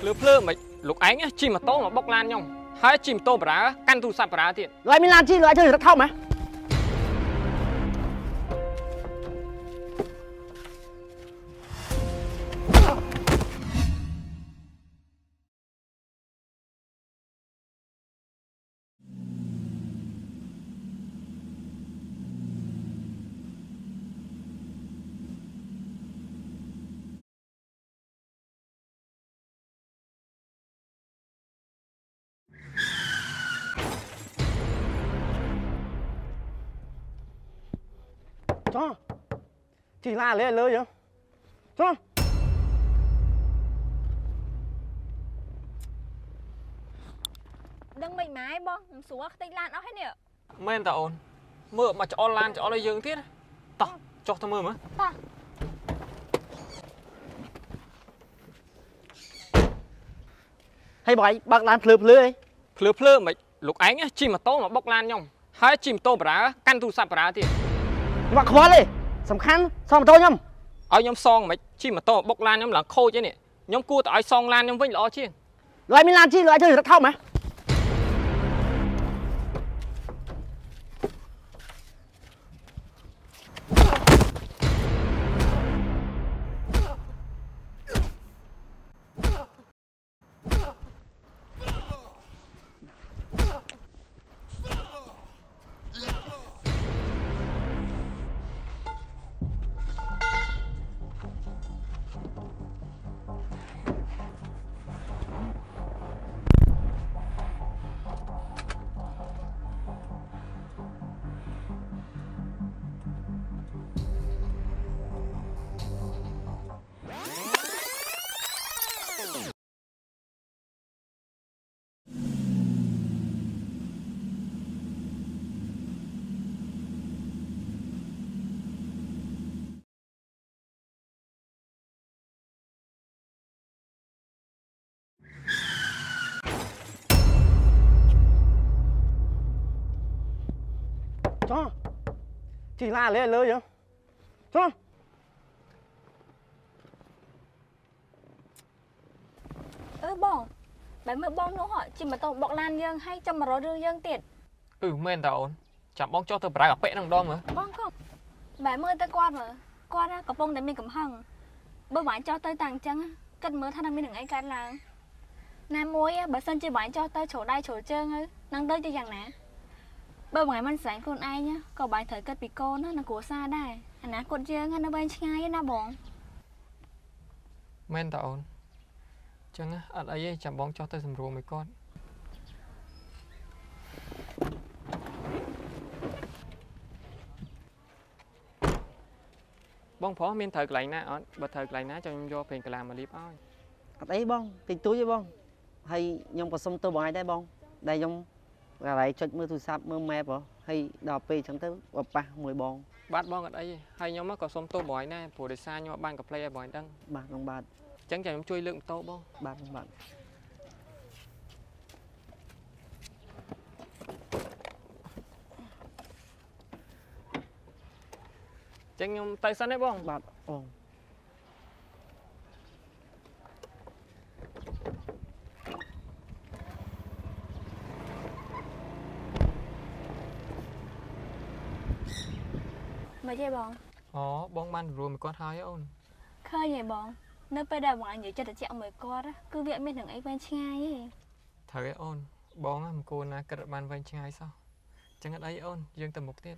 ភ្លឺភ្លើមិនលោកឯងជិះម៉ូតូមកបុកឡានខ្ញុំហើយជិះម៉ូតូបារ៉ាកាន់ទូរស័ព្ទបារ៉ាទៀតឡើយមានឡានជិះឡើយធ្វើរត់ថោកម៉េះ ចុះជិះឡានលើលើចឹងចុះដឹងមិនម៉ែបងមិនស្រួលខ្ទេចឡានអស់ហើយនេះមែនតាអូនមើលមកច្អល់ឡានច្អល់ឲ្យយើងទៀតតោះចុះទៅមើលមើលតោះហើយបងឯងបើកឡានភ្លឺភ្លឺអីភ្លឺភ្លើមិនលោកឯងជិះម៉ូតូមកបុកឡានខ្ញុំហើយជិះម៉ូតូបារ៉ាកាន់ទូរស័ព្ទបារ៉ាទៀត ខ្ញុំអត់ខ្វល់ទេសំខាន់សងម៉ូតូខ្ញុំឲ្យខ្ញុំសងមិនជិះម៉ូតូមកបុកឡានខ្ញុំឡើងខូចឯនេះខ្ញុំគួរតែឲ្យសងឡានខ្ញុំវិញល្អជាងឡើយមានឡានជិះឡើយធ្វើរត់ថោកម៉េះចុះ ជិះឡានលើលើចឹងចុះអឺបងបែរមើលបងនោះហ៎ជិះម៉ូតូបុកឡានយើងហើយចាំមករករឿងយើងទៀតអឺមែនតាអូនចាំបងចុះទៅបារ៉ាអាប៉ែហ្នឹងម្ដងមើលបងកុំបែរមើលទៅគាត់មើលគាត់កំពុងតែមានកំហឹងបើបងចោះទៅតាំងអញ្ចឹងគិតមើលថានឹងមាននឹងអីកើតឡើងណាមួយបើសិនជាបងចោះទៅជ្រោដៃជ្រោជើងហើយនឹងទៅជាយ៉ាងណា បើបងមិនស្រឡាញ់ខ្លួនឯងក៏បងត្រូវគិតពីកូននិងគ្រួសារដែរអនាគតយើងនៅវែងឆ្ងាយណាបងមែនតាអូនចឹងណាអត់អីទេចាំបងចុះទៅសម្រួលមួយគាត់បងប្រុសមានត្រូវកន្លែងណាអត់បើត្រូវកន្លែងណាចាំខ្ញុំយកប្រេងកាឡាមកលាបឲ្យអត់អីបងតិចតួចទេបងហើយខ្ញុំក៏សុំទៅបងឯងដែរបងដែលខ្ញុំ កន្លែងចុចមើលទូរស័ព្ទមើល map ហ៎ហើយដល់ពេលអញ្ចឹងទៅបប៉ះមួយបងបាទបងអត់អីទេហើយខ្ញុំក៏សុំទោសបងឯងដែរព្រោះដោយសារខ្ញុំអត់បានកំ pl ឲ្យបងឯងដឹងបាទក្នុងបាទអញ្ចឹងចាំខ្ញុំជួយលើកម៉ូតូបងបាទក្នុងបាទអញ្ចឹងខ្ញុំទៅសិនទេបងបាទបង មកទេបងអូបងបានរួមួយគាត់ហើយអូនឃើញទេបង នៅពេលដែលបងអញនិយាយចិត្តត្រជាក់មួយគាត់ណាគឺវាអត់មាននឹងអីវែងឆ្ងាយទេត្រូវឯអូនបងហ្នឹងមិនគួរណាគិតឲ្យបានវែងឆ្ងាយសោះអញ្ចឹងអត់អីអូនយើងទៅមុខទៀត